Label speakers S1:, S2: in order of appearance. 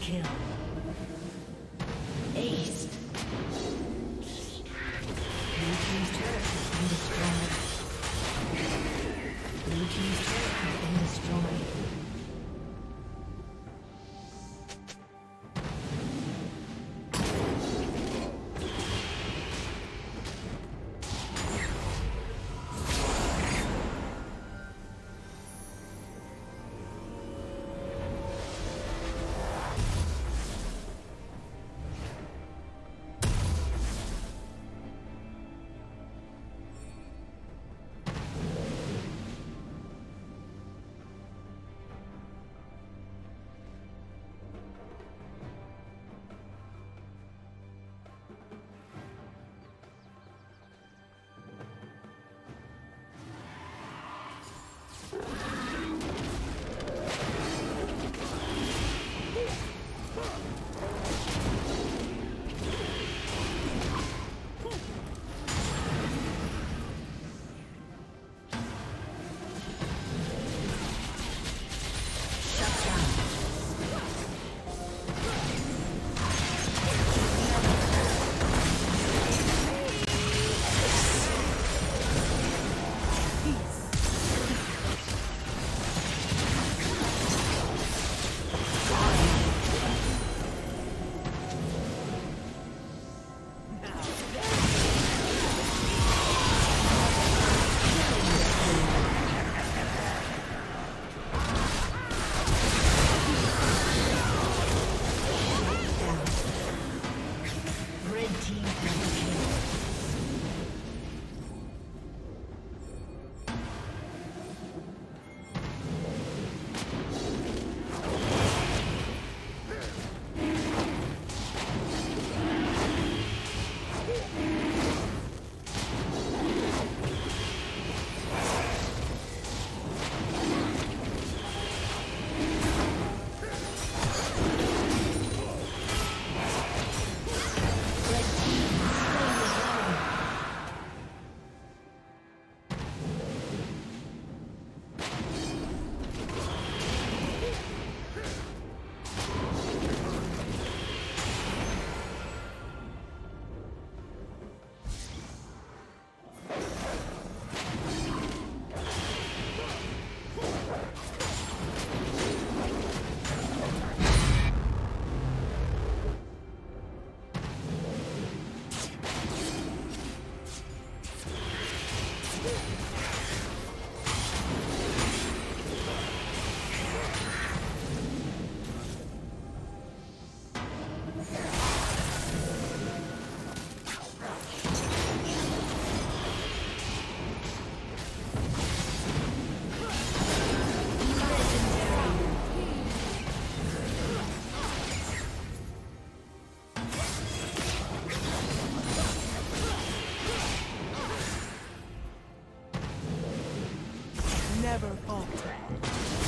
S1: Kill. Ace. Blue team's turret has been destroyed. Blue team's turret has been destroyed. never falter.